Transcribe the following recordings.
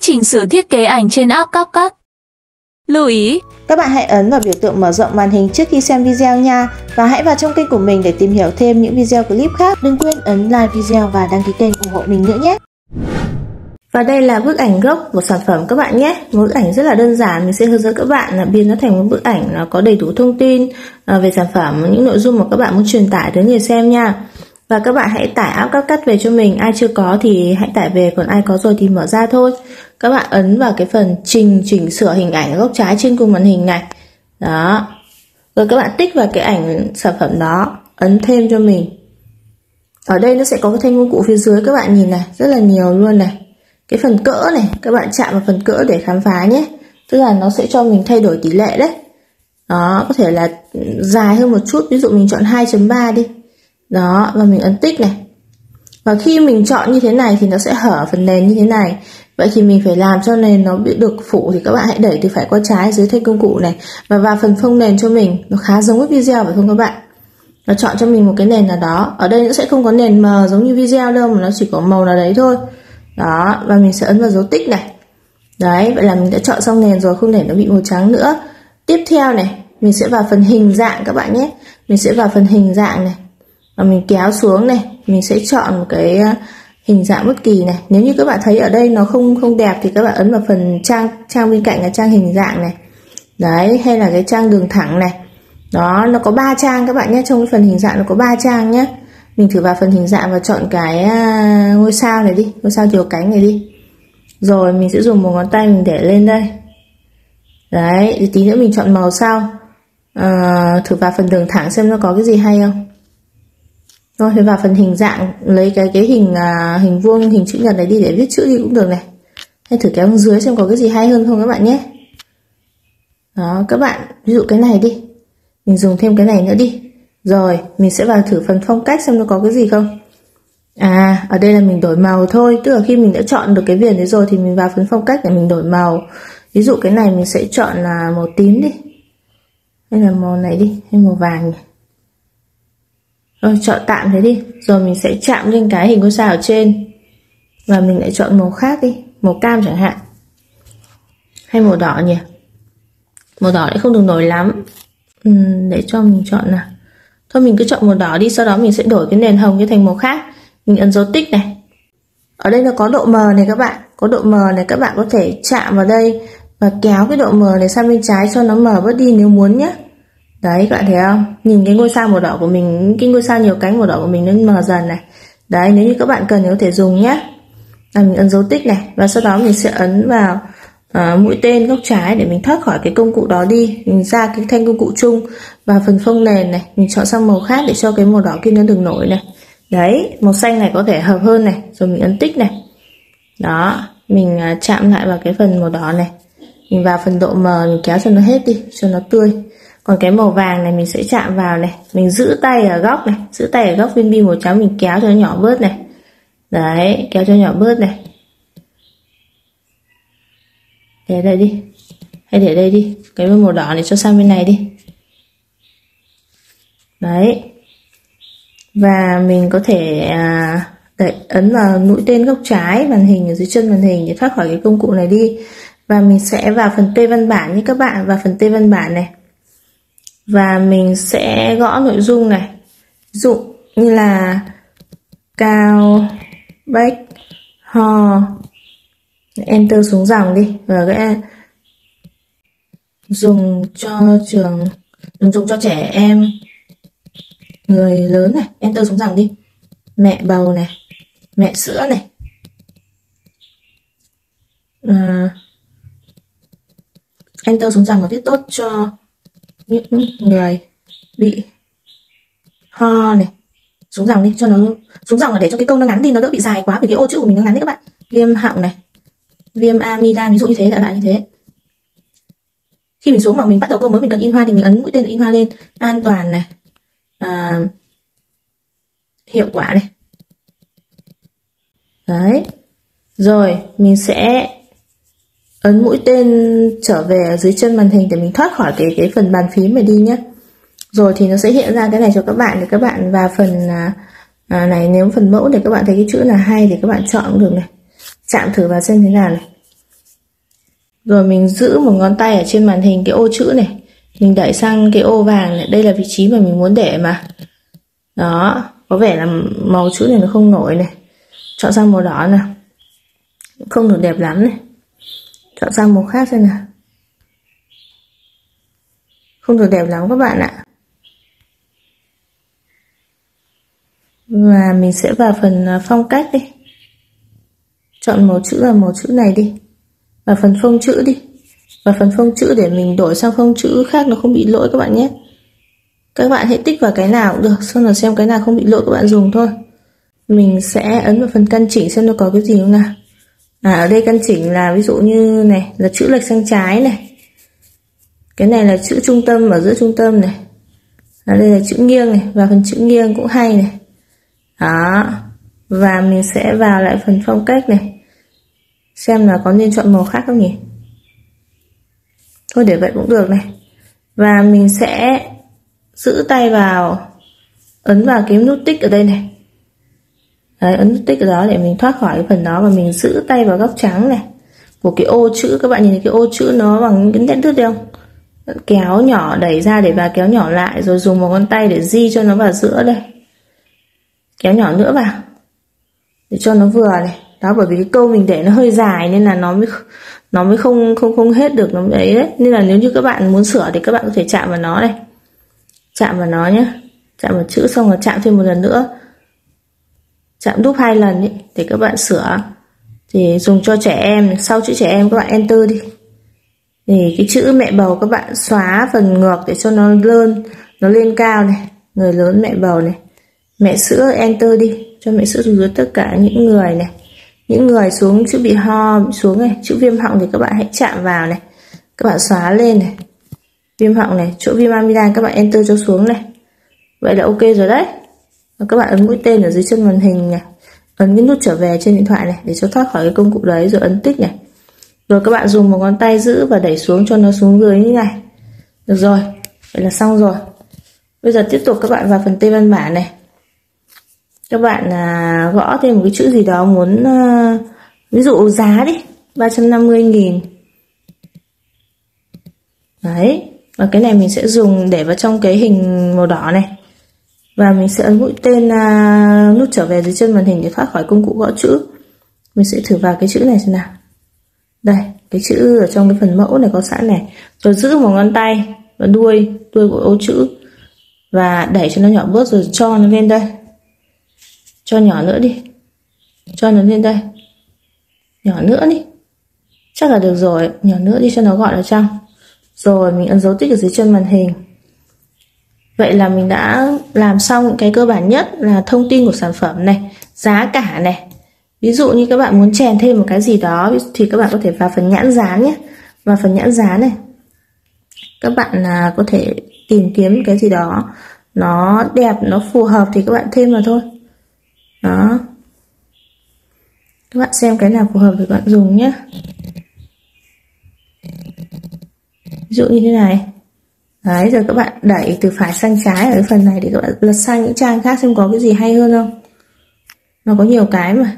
cách chỉnh sửa thiết kế ảnh trên app CapCut. Lưu ý, Các bạn hãy ấn vào biểu tượng mở rộng màn hình trước khi xem video nha và hãy vào trong kênh của mình để tìm hiểu thêm những video clip khác. Đừng quên ấn like video và đăng ký kênh ủng hộ mình nữa nhé. Và đây là bức ảnh gốc của sản phẩm các bạn nhé. Một bức ảnh rất là đơn giản, mình sẽ hướng dẫn các bạn là biến nó thành một bức ảnh nó có đầy đủ thông tin à, về sản phẩm, những nội dung mà các bạn muốn truyền tải tới người xem nha. Và các bạn hãy tải app CapCut về cho mình, ai chưa có thì hãy tải về, còn ai có rồi thì mở ra thôi. Các bạn ấn vào cái phần trình chỉnh sửa hình ảnh góc trái trên cùng màn hình này. Đó. Rồi các bạn tích vào cái ảnh sản phẩm đó, ấn thêm cho mình. Ở đây nó sẽ có cái thanh công cụ phía dưới các bạn nhìn này, rất là nhiều luôn này cái phần cỡ này các bạn chạm vào phần cỡ để khám phá nhé tức là nó sẽ cho mình thay đổi tỷ lệ đấy đó có thể là dài hơn một chút ví dụ mình chọn 2.3 đi đó, và mình ấn tích này. Và khi mình chọn như thế này thì nó sẽ hở phần nền như thế này. Vậy thì mình phải làm cho nền nó bị được phủ thì các bạn hãy đẩy từ phải qua trái dưới thanh công cụ này. Và vào phần phông nền cho mình, nó khá giống với video phải không các bạn? Nó chọn cho mình một cái nền nào đó. Ở đây nó sẽ không có nền mờ giống như video đâu, mà nó chỉ có màu nào đấy thôi. Đó, và mình sẽ ấn vào dấu tích này. Đấy, vậy là mình đã chọn xong nền rồi, không để nó bị màu trắng nữa. Tiếp theo này, mình sẽ vào phần hình dạng các bạn nhé. Mình sẽ vào phần hình dạng này và mình kéo xuống này mình sẽ chọn một cái à, hình dạng bất kỳ này. Nếu như các bạn thấy ở đây nó không không đẹp thì các bạn ấn vào phần trang trang bên cạnh là trang hình dạng này. Đấy hay là cái trang đường thẳng này. Đó nó có ba trang các bạn nhé. Trong cái phần hình dạng nó có ba trang nhé. Mình thử vào phần hình dạng và chọn cái à, ngôi sao này đi ngôi sao chiều cánh này đi. Rồi mình sẽ dùng một ngón tay mình để lên đây. Đấy thì tí nữa mình chọn màu sau. À, thử vào phần đường thẳng xem nó có cái gì hay không rồi thì vào phần hình dạng lấy cái cái hình à, hình vuông hình chữ nhật này đi để viết chữ đi cũng được này hay thử kéo xuống dưới xem có cái gì hay hơn không các bạn nhé đó các bạn ví dụ cái này đi mình dùng thêm cái này nữa đi rồi, mình sẽ vào thử phần phong cách xem nó có cái gì không. À, ở đây là mình đổi màu thôi, tức là khi mình đã chọn được cái viền đấy rồi thì mình vào phần phong cách để mình đổi màu. Ví dụ cái này mình sẽ chọn là màu tím đi. Hay là màu này đi, hay màu vàng nhỉ. Rồi, chọn tạm thế đi. Rồi mình sẽ chạm lên cái hình ngôi sao ở trên. Và mình lại chọn màu khác đi, màu cam chẳng hạn. Hay màu đỏ nhỉ. Màu đỏ lại không được nổi lắm. Ừ, để cho mình chọn nào. Thôi mình cứ chọn màu đỏ đi, sau đó mình sẽ đổi cái nền hồng như thành màu khác. Mình ấn dấu tích này. Ở đây nó có độ mờ này các bạn. Có độ mờ này các bạn có thể chạm vào đây và kéo cái độ mờ này sang bên trái cho nó mờ bớt đi nếu muốn nhé. Đấy các bạn thấy không? Nhìn cái ngôi sao màu đỏ của mình, cái ngôi sao nhiều cánh màu đỏ của mình nó mờ dần này. Đấy, nếu như các bạn cần thì có thể dùng nhé. Là mình ấn dấu tích này và sau đó mình sẽ ấn vào uh, mũi tên góc trái để mình thoát khỏi cái công cụ đó đi mình ra cái thanh công cụ chung và phần phông nền này mình chọn sang màu khác để cho cái màu đỏ kia nó đừng nổi này đấy màu xanh này có thể hợp hơn này rồi mình ấn tích này đó mình uh, chạm lại vào cái phần màu đỏ này mình vào phần độ mờ mình kéo cho nó hết đi cho nó tươi còn cái màu vàng này mình sẽ chạm vào này. Mình giữ tay ở góc này. Giữ tay ở góc viên bi màu trắng mình kéo cho nó nhỏ bớt này. Đấy kéo cho nhỏ bớt này. Để đây đi. Hay để đây đi. Cái màu đỏ này cho sang bên này đi. Đấy. Và mình có thể à, đẩy ấn vào mũi tên góc trái màn hình ở dưới chân màn hình để thoát khỏi cái công cụ này đi. Và mình sẽ vào phần tê văn bản như các bạn. Vào phần tê văn bản này và mình sẽ gõ nội dung này. Ví dụ như là cao bách ho enter xuống dòng đi. Và cái dùng cho trường dùng cho trẻ em người lớn này enter xuống dòng đi. Mẹ bầu này mẹ sữa này. À, enter xuống dòng và viết tốt cho những người bị ho này xuống dòng đi cho nó xuống dòng là để cho cái câu nó ngắn đi nó đỡ bị dài quá vì cái ô chữ của mình nó ngắn đấy các bạn. Viêm họng này viêm amidan ví dụ như thế đại loại như thế. Khi mình xuống mà mình bắt đầu câu mới mình cần in hoa thì mình ấn mũi tên in hoa lên. An toàn này à, hiệu quả này. Đấy rồi mình sẽ ấn mũi tên trở về dưới chân màn hình để mình thoát khỏi cái cái phần bàn phím này đi nhé. Rồi thì nó sẽ hiện ra cái này cho các bạn để các bạn vào phần à, à này nếu phần mẫu để các bạn thấy cái chữ là hay thì các bạn chọn cũng được này. Chạm thử vào xem thế nào này. Rồi mình giữ một ngón tay ở trên màn hình cái ô chữ này. Mình đẩy sang cái ô vàng này. Đây là vị trí mà mình muốn để mà. Đó có vẻ là màu chữ này nó không nổi này. Chọn sang màu đỏ nào. Không được đẹp lắm này chọn sang màu khác xem nào. Không được đẹp lắm các bạn ạ. Và mình sẽ vào phần à, phong cách đi. Chọn màu chữ là màu chữ này đi. Và phần phông chữ đi. Và phần phông chữ để mình đổi sang phông chữ khác nó không bị lỗi các bạn nhé. Các bạn hãy tích vào cái nào cũng được, xong rồi xem cái nào không bị lỗi các bạn dùng thôi. Mình sẽ ấn vào phần căn chỉnh xem nó có cái gì không nào à, ở đây căn chỉnh là ví dụ như này là chữ lệch sang trái này. Cái này là chữ trung tâm ở giữa trung tâm này. Ở đây là chữ nghiêng này và phần chữ nghiêng cũng hay này. Đó và mình sẽ vào lại phần phong cách này. Xem là có nên chọn màu khác không nhỉ? Thôi để vậy cũng được này. Và mình sẽ giữ tay vào ấn vào cái nút tích ở đây này. Đấy, ấn nút tích đó để mình thoát khỏi cái phần đó và mình giữ tay vào góc trắng này. Của cái ô chữ các bạn nhìn thấy cái ô chữ nó bằng những cái nét đứt không? Kéo nhỏ đẩy ra để bà kéo nhỏ lại rồi dùng một con tay để di cho nó vào giữa đây. Kéo nhỏ nữa vào để cho nó vừa này. Đó bởi vì cái câu mình để nó hơi dài nên là nó mới nó mới không không không hết được nó ấy đấy. Nên là nếu như các bạn muốn sửa thì các bạn có thể chạm vào nó này. Chạm vào nó nhé chạm vào chữ xong rồi chạm thêm một lần nữa chạm đúp hai lần ấy, để các bạn sửa. Thì dùng cho trẻ em sau chữ trẻ em các bạn enter đi. Thì cái chữ mẹ bầu các bạn xóa phần ngược để cho nó lên nó lên cao này người lớn mẹ bầu này. Mẹ sữa enter đi cho mẹ sữa dưới tất cả những người này. Những người xuống chữ bị ho bị xuống này chữ viêm họng thì các bạn hãy chạm vào này. Các bạn xóa lên này. Viêm họng này chỗ viêm amidan các bạn enter cho xuống này. Vậy là ok rồi đấy và các bạn ấn mũi tên ở dưới chân màn hình này ấn cái nút trở về trên điện thoại này để cho thoát khỏi cái công cụ đấy rồi ấn tích này. Rồi các bạn dùng một ngón tay giữ và đẩy xuống cho nó xuống dưới như này. Được rồi vậy là xong rồi. Bây giờ tiếp tục các bạn vào phần tên văn bản này. Các bạn à, gõ thêm một cái chữ gì đó muốn à, ví dụ giá đi 350 nghìn. Đấy và cái này mình sẽ dùng để vào trong cái hình màu đỏ này và mình sẽ ấn mũi tên uh, nút trở về dưới chân màn hình để thoát khỏi công cụ gõ chữ. Mình sẽ thử vào cái chữ này xem nào. Đây cái chữ ở trong cái phần mẫu này có sẵn này. Rồi giữ một ngón tay và đuôi đuôi của ô chữ và đẩy cho nó nhỏ bớt rồi cho nó lên đây. Cho nhỏ nữa đi. Cho nó lên đây. Nhỏ nữa đi. Chắc là được rồi. Nhỏ nữa đi cho nó gọn ở trong rồi mình ấn dấu tích ở dưới chân màn hình vậy là mình đã làm xong cái cơ bản nhất là thông tin của sản phẩm này, giá cả này. Ví dụ như các bạn muốn chèn thêm một cái gì đó thì các bạn có thể vào phần nhãn giá nhé. Vào phần nhãn giá này, các bạn là có thể tìm kiếm cái gì đó, nó đẹp, nó phù hợp thì các bạn thêm vào thôi. Đó. Các bạn xem cái nào phù hợp thì các bạn dùng nhé. Ví dụ như thế này đấy rồi các bạn đẩy từ phải sang trái ở cái phần này để các bạn lật sang những trang khác xem có cái gì hay hơn không. Nó có nhiều cái mà.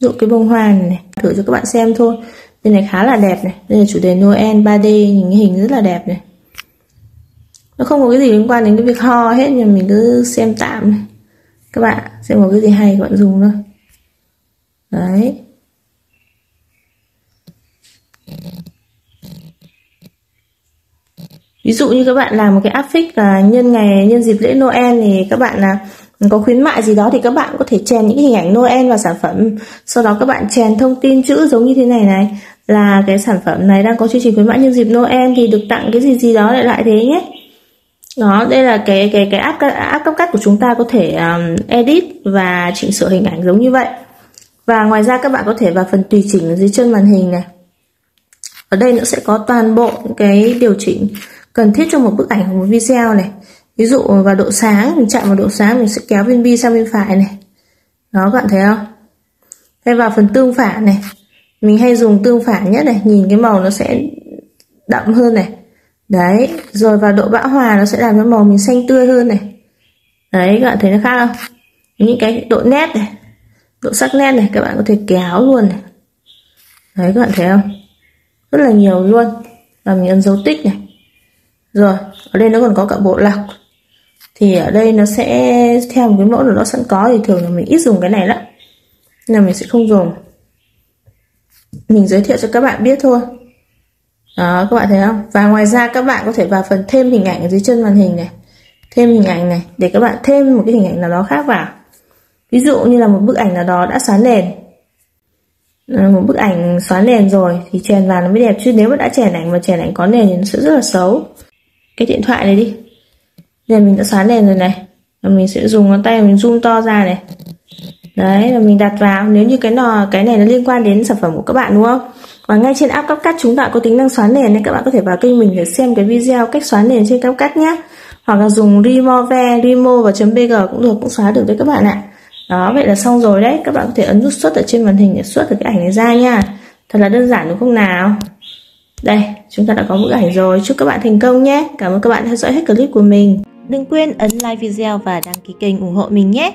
Ví dụ cái bông hoa này, này thử cho các bạn xem thôi. Bên này khá là đẹp này. Đây là chủ đề Noel 3D nhìn hình rất là đẹp này. Nó không có cái gì liên quan đến cái việc ho hết nhưng mình cứ xem tạm này. Các bạn xem có cái gì hay các bạn dùng thôi. Đấy. Ví dụ như các bạn làm một cái áp phích là nhân ngày nhân dịp lễ Noel thì các bạn là có khuyến mại gì đó thì các bạn có thể chèn những hình ảnh Noel vào sản phẩm. Sau đó các bạn chèn thông tin chữ giống như thế này này là cái sản phẩm này đang có chương trình khuyến mãi nhân dịp Noel thì được tặng cái gì gì đó lại lại thế nhé. Đó đây là cái cái cái app app cấp cắt của chúng ta có thể um, edit và chỉnh sửa hình ảnh giống như vậy. Và ngoài ra các bạn có thể vào phần tùy chỉnh dưới chân màn hình này. Ở đây nữa sẽ có toàn bộ cái điều chỉnh cần thiết cho một bức ảnh hoặc một video này. Ví dụ vào độ sáng, mình chạm vào độ sáng, mình sẽ kéo viên bi sang bên phải này. Đó, các bạn thấy không? Hay vào phần tương phản này. Mình hay dùng tương phản nhất này, nhìn cái màu nó sẽ đậm hơn này. Đấy, rồi vào độ bão hòa nó sẽ làm cho màu mình xanh tươi hơn này. Đấy, các bạn thấy nó khác không? Những cái độ nét này, độ sắc nét này, các bạn có thể kéo luôn này. Đấy, các bạn thấy không? Rất là nhiều luôn. Và mình ấn dấu tích này rồi, ở đây nó còn có cả bộ lọc thì ở đây nó sẽ, theo một cái mẫu nào đó sẵn có thì thường là mình ít dùng cái này lắm. Nên là mình sẽ không dùng. Mình giới thiệu cho các bạn biết thôi. Đó, các bạn thấy không? Và ngoài ra các bạn có thể vào phần thêm hình ảnh ở dưới chân màn hình này. Thêm hình ảnh này, để các bạn thêm một cái hình ảnh nào đó khác vào. Ví dụ như là một bức ảnh nào đó đã xóa nền. Một bức ảnh xóa nền rồi thì chèn vào nó mới đẹp. Chứ nếu mà đã chèn ảnh mà chèn ảnh có nền thì nó sẽ rất là xấu cái điện thoại này đi. Giờ mình đã xóa nền rồi này. Và mình sẽ dùng ngón tay mình zoom to ra này. Đấy là mình đặt vào. Nếu như cái nò, cái này nó liên quan đến sản phẩm của các bạn, đúng không? Và ngay trên app CapCut chúng ta có tính năng xóa nền nên các bạn có thể vào kênh mình để xem cái video cách xóa nền trên CapCut nhé. Hoặc là dùng remove remove và .bg cũng được, cũng xóa được đấy các bạn ạ. Đó, vậy là xong rồi đấy. Các bạn có thể ấn nút xuất ở trên màn hình để xuất được cái ảnh này ra nha. Thật là đơn giản đúng không nào? Đây, chúng ta đã có bức ảnh rồi. Chúc các bạn thành công nhé. Cảm ơn các bạn theo dõi hết clip của mình. Đừng quên ấn like video và đăng ký kênh ủng hộ mình nhé.